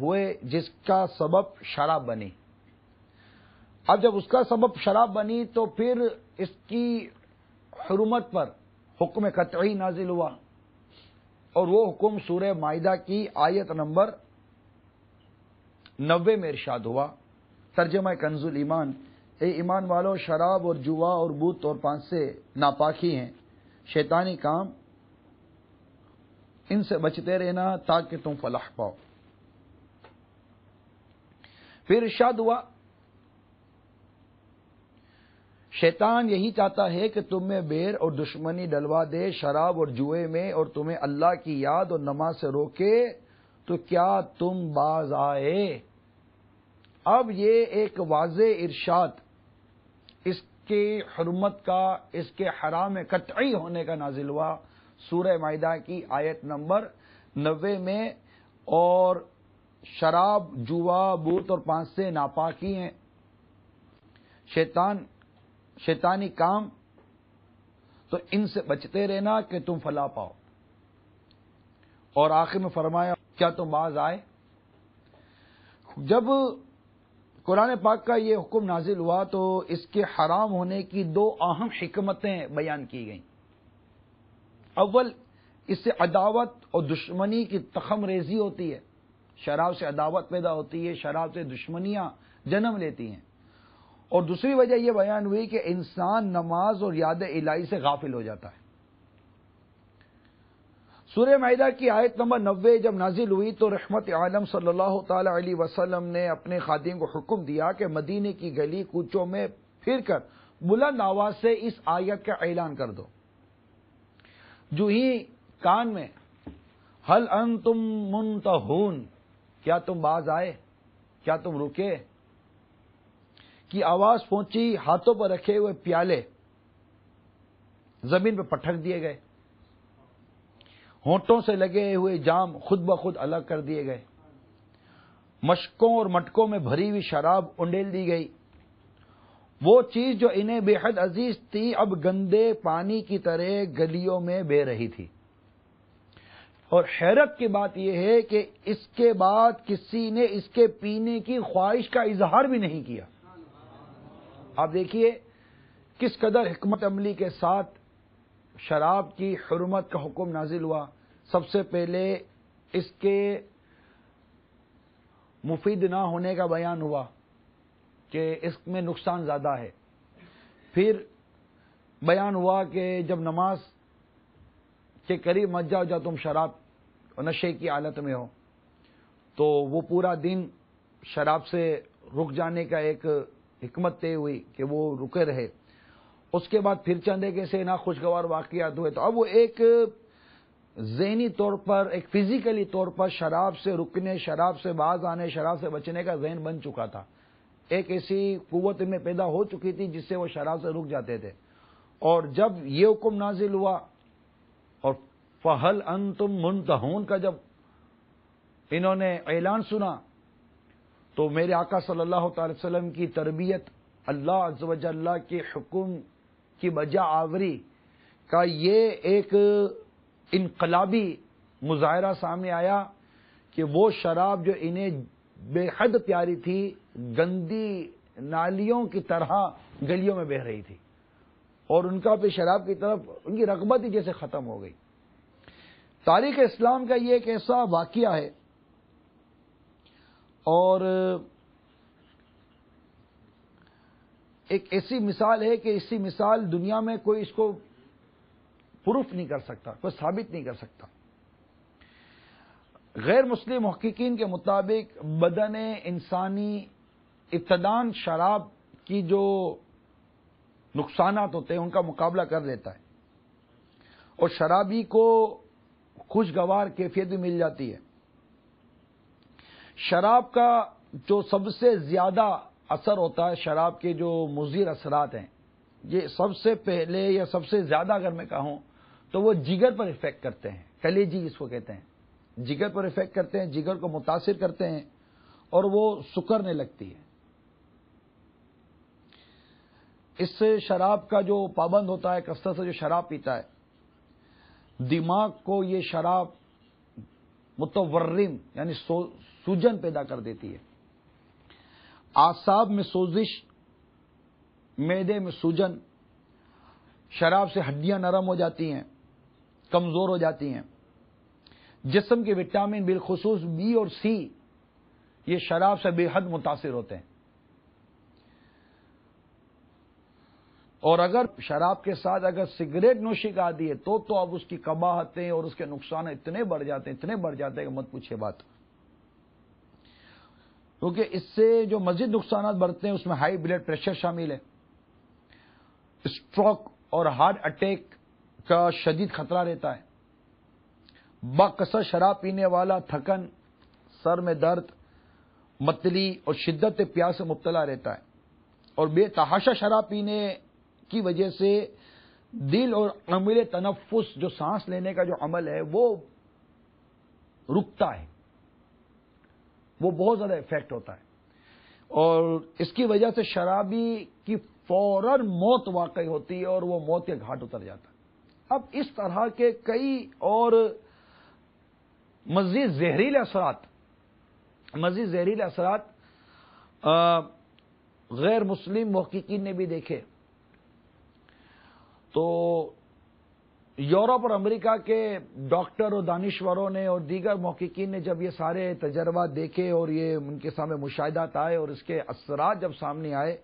ہوئے جس کا سبب شراب بنی۔ اب جب اس کا سبب شراب بنی تو پھر اس کی حرمت پر حکم قطعی نازل ہوا۔ اور وہ حکم سورہ معدہ کی آیت نمبر نوے میں ارشاد ہوا۔ ترجمہ کنزول ایمان اے ایمان والو، شراب اور جوا اور بوت اور پانچ سے ناپاکی ہیں۔ شیطانی کام، ان سے بچتے رہنا تاکہ تم فلاح پاؤ۔ پھر ارشاد ہوا۔ شیطان یہی چاہتا ہے کہ تم میں بیر اور دشمنی ڈلوا دے، شراب اور جوئے میں اور تمہیں اللہ کی یاد اور نماز سے روکے۔ تو کیا تم باز آئے؟ اب یہ ایک واضح ارشاد، اس کے حرمت کا، اس کے حرام قطعی ہونے کا نازل ہوا۔ سورہ معدہ کی آیت نمبر نوے میں، اور شراب، جوا بوت اور پانچ سے ناپاکی ہیں۔ شیطان، شیطانی کام۔ تو ان سے بچتے رہنا کہ تم فلا پاؤ۔ اور آخر میں فرمایا، کیا تم باز آئے؟ جب قرآن پاک کا یہ حکم نازل ہوا تو اس کے حرام ہونے کی دو اہم حکمتیں بیان کی گئیں۔ اول، اس سے عداوت اور دشمنی کی تخم ریزی ہوتی ہے۔ شراب سے عداوت پیدا ہوتی ہے، شراب سے دشمنیاں جنم لیتی ہیں۔ اور دوسری وجہ یہ بیان ہوئی کہ انسان نماز اور یاد الہی سے غافل ہو جاتا ہے۔ سورہ معدہ کی آیت نمبر نوے جب نازل ہوئی تو رحمت عالم صلی اللہ تعالی علیہ وسلم نے اپنے خادم کو حکم دیا کہ مدینے کی گلی کوچوں میں پھر کر بلند آواز سے اس آیت کا اعلان کر دو۔ جو ہی کان میں حل ان تم منتہون کیا تم باز آئے؟ کیا تم رکے؟ کی آواز پہنچی، ہاتھوں پر رکھے ہوئے پیالے، زمین پہ پٹھک دیے گئے، ہونٹوں سے لگے ہوئے جام خود بخود الگ کر دیے گئے، مشکوں اور مٹکوں میں بھری ہوئی شراب انڈیل دی گئی۔ وہ چیز جو انہیں بے حد عزیز تھی، اب گندے پانی کی طرح گلیوں میں بہ رہی تھی۔ اور حیرت کی بات یہ ہے کہ اس کے بعد کسی نے اس کے پینے کی خواہش کا اظہار بھی نہیں کیا۔ آپ دیکھیے کس قدر حکمت عملی کے ساتھ شراب کی حرمت کا حکم نازل ہوا۔ سب سے پہلے اس کے مفید نہ ہونے کا بیان ہوا کہ اس میں نقصان زیادہ ہے۔ پھر بیان ہوا کہ جب نماز کے قریب مت جاؤ جب تم شراب نشے کی حالت میں ہو۔ تو وہ پورا دن شراب سے رک جانے کا ایک حکمت طے ہوئی کہ وہ رکے رہے۔ اس کے بعد پھر چند ایک ایسے نہ خوشگوار واقعات ہوئے۔ تو اب وہ ایک ذہنی طور پر، ایک فزیکلی طور پر شراب سے رکنے، شراب سے باز آنے، شراب سے بچنے کا ذہن بن چکا تھا۔ ایک ایسی قوت میں پیدا ہو چکی تھی جس سے وہ شراب سے رک جاتے تھے۔ اور جب یہ حکم نازل ہوا اور فہل ان تم منتہون کا جب انہوں نے اعلان سنا، تو میرے آقا صلی اللہ تعالی وسلم کی تربیت اللہ عز و اللہ کے حکم کی بجا آوری کا یہ ایک انقلابی مظاہرہ سامنے آیا کہ وہ شراب جو انہیں بے حد پیاری تھی، گندی نالیوں کی طرح گلیوں میں بہ رہی تھی۔ اور ان کا پہ شراب کی طرف ان کی رغبت ہی جیسے ختم ہو گئی۔ تاریخ اسلام کا یہ ایک ایسا واقعہ ہے۔ اور ایک ایسی مثال ہے کہ اسی مثال دنیا میں کوئی اس کو پروف نہیں کر سکتا، کوئی ثابت نہیں کر سکتا۔ غیر مسلم محققین کے مطابق بدن انسانی ابتدان شراب کی جو نقصانات ہوتے ہیں، ان کا مقابلہ کر لیتا ہے۔ اور شرابی کو خوشگوار کیفیت بھی مل جاتی ہے۔ شراب کا جو سب سے زیادہ اثر ہوتا ہے، شراب کے جو مضر اثرات ہیں، یہ سب سے پہلے یا سب سے زیادہ اگر میں کہوں تو وہ جگر پر افیکٹ کرتے ہیں۔ کلیجی جی اس کو کہتے ہیں۔ جگر پر افیکٹ کرتے ہیں، جگر کو متاثر کرتے ہیں اور وہ سکرنے لگتی ہے۔ اس سے شراب کا جو پابند ہوتا ہے کثرت سے جو شراب پیتا ہے، دماغ کو یہ شراب متورم یعنی سوجن پیدا کر دیتی ہے۔ آساب میں سوزش، میدے میں سوجن، شراب سے ہڈیاں نرم ہو جاتی ہیں، کمزور ہو جاتی ہیں۔ جسم کے وٹامن بالخصوص بی اور سی، یہ شراب سے بے حد متاثر ہوتے ہیں۔ اور اگر شراب کے ساتھ اگر سگریٹ نوشی کا آدھی ہے تو تو اب اس کی کباہتیں اور اس کے نقصان اتنے بڑھ جاتے ہیں، اتنے بڑھ جاتے ہیں کہ مت پوچھے بات۔ کیونکہ اس سے جو مزید نقصانات بڑھتے ہیں، اس میں ہائی بلڈ پریشر شامل ہے۔ اسٹروک اور ہارٹ اٹیک کا شدید خطرہ رہتا ہے۔ بکثر شراب پینے والا تھکن، سر میں درد، متلی اور شدت پیاس سے مبتلا رہتا ہے۔ اور بے تحاشا شراب پینے کی وجہ سے دل اور عمل تنفس جو سانس لینے کا جو عمل ہے وہ رکتا ہے۔ وہ بہت زیادہ افیکٹ ہوتا ہے۔ اور اس کی وجہ سے شرابی کی فوراً موت واقع ہوتی ہے اور وہ موت کے گھاٹ اتر جاتا ہے۔ اب اس طرح کے کئی اور مزید زہریل اثرات، مزید زہریل اثرات غیر مسلم محققین نے بھی دیکھے۔ تو یورپ اور امریکہ کے ڈاکٹر اور دانشوروں نے اور دیگر محققین نے جب یہ سارے تجربات دیکھے اور یہ ان کے سامنے مشاہدات آئے اور اس کے اثرات جب سامنے آئے،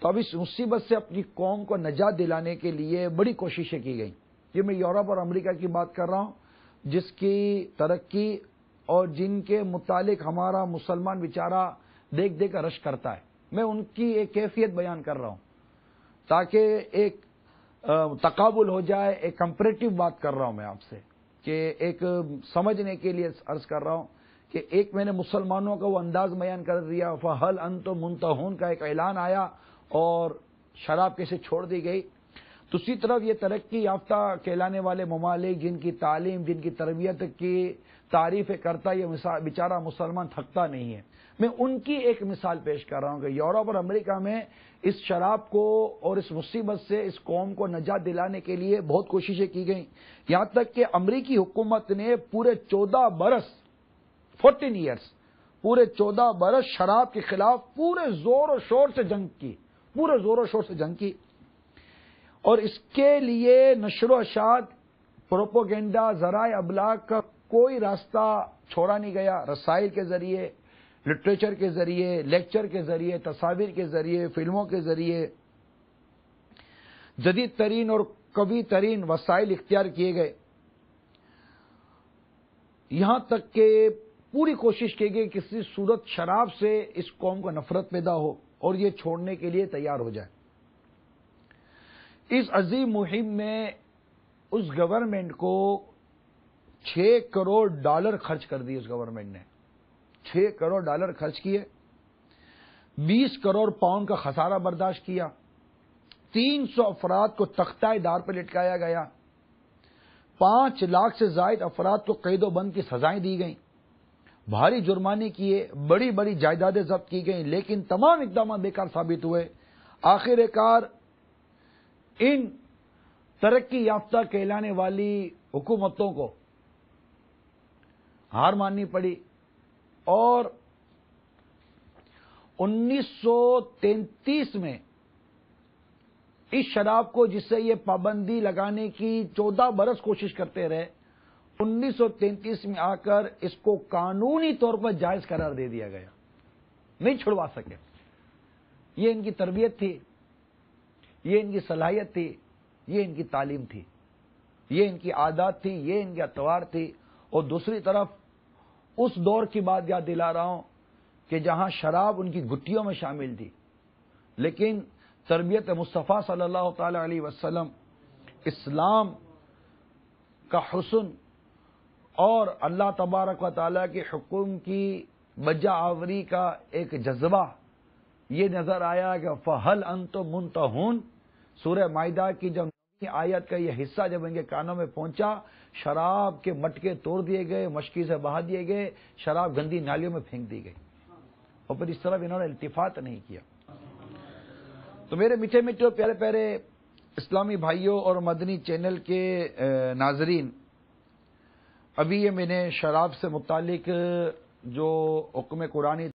تو اب اس مصیبت سے اپنی قوم کو نجات دلانے کے لیے بڑی کوششیں کی گئیں۔ یہ میں یورپ اور امریکہ کی بات کر رہا ہوں، جس کی ترقی اور جن کے متعلق ہمارا مسلمان بیچارہ دیکھ دیکھ کر رش کرتا ہے۔ میں ان کی ایک کیفیت بیان کر رہا ہوں تاکہ ایک تقابل ہو جائے، ایک کمپریٹو بات کر رہا ہوں میں آپ سے کہ ایک سمجھنے کے لیے عرض کر رہا ہوں کہ ایک میں نے مسلمانوں کا وہ انداز بیان کر دیا فہل انت منتہون کا ایک اعلان آیا اور شراب کیسے چھوڑ دی گئی۔ دوسری طرف یہ ترقی یافتہ کہلانے والے ممالک، جن کی تعلیم، جن کی تربیت کی تعریف کرتا، یہ بیچارہ مسلمان تھکتا نہیں ہے۔ میں ان کی ایک مثال پیش کر رہا ہوں کہ یورپ اور امریکہ میں اس شراب کو اور اس مصیبت سے، اس قوم کو نجات دلانے کے لیے بہت کوششیں کی گئیں۔ یہاں تک کہ امریکی حکومت نے پورے چودہ برس فورٹین ایئرس پورے چودہ برس شراب کے خلاف پورے زور و شور سے جنگ کی۔ پورے زور و شور سے جنگ کی۔ اور اس کے لیے نشر و اشاعت پروپوگینڈا ذرائع ابلاغ کا کوئی راستہ چھوڑا نہیں گیا۔ رسائل کے ذریعے، لٹریچر کے ذریعے، لیکچر کے ذریعے، تصاویر کے ذریعے، فلموں کے ذریعے جدید ترین اور کبھی ترین وسائل اختیار کیے گئے۔ یہاں تک کہ پوری کوشش کی گئی کسی صورت شراب سے اس قوم کو نفرت پیدا ہو اور یہ چھوڑنے کے لیے تیار ہو جائے۔ اس عظیم مہم میں اس گورنمنٹ کو چھ کروڑ ڈالر خرچ کر دی اس گورنمنٹ نے۔ چھ کروڑ ڈالر خرچ کیے۔ بیس کروڑ پاؤنڈ کا خسارہ برداشت کیا۔ تین سو افراد کو تختہ دار پہ لٹکایا گیا۔ پانچ لاکھ سے زائد افراد کو قید و بند کی سزائیں دی گئیں۔ بھاری جرمانے کیے، بڑی بڑی جائیدادیں ضبط کی گئیں، لیکن تمام اقدامات بیکار ثابت ہوئے۔ آخر کار ان ترقی یافتہ کہلانے والی حکومتوں کو ہار ماننی پڑی اور انیس سو تینتیس میں اس شراب کو جس سے یہ پابندی لگانے کی چودہ برس کوشش کرتے رہے، انیس سو تینتیس میں آ کر اس کو قانونی طور پر جائز قرار دے دیا گیا۔ نہیں چھڑوا سکے۔ یہ ان کی تربیت تھی۔ یہ ان کی صلاحیت تھی، یہ ان کی تعلیم تھی، یہ ان کی عادات تھی، یہ ان کی اتوار تھی۔ اور دوسری طرف، اس دور کی بات یاد دلا رہا ہوں کہ جہاں شراب ان کی گٹیوں میں شامل تھی، لیکن تربیت مصطفیٰ صلی اللہ تعالی علیہ وسلم اسلام کا حسن اور اللہ تبارک و تعالیٰ کے حکم کی بجا آوری کا ایک جذبہ، یہ نظر آیا کہ فہل ان تو منتہون سورہ معدہ کی جب آیت کا یہ حصہ جب ان کے کانوں میں پہنچا، شراب کے مٹکے توڑ دیے گئے، مشکی سے بہا دیے گئے، شراب گندی نالیوں میں پھینک دی گئی۔ اور پھر اس طرح انہوں نے التفات نہیں کیا۔ تو میرے میٹھے میٹھے اور پیارے پیارے اسلامی بھائیوں اور مدنی چینل کے ناظرین، ابھی یہ میں نے شراب سے متعلق جو حکم قرآنی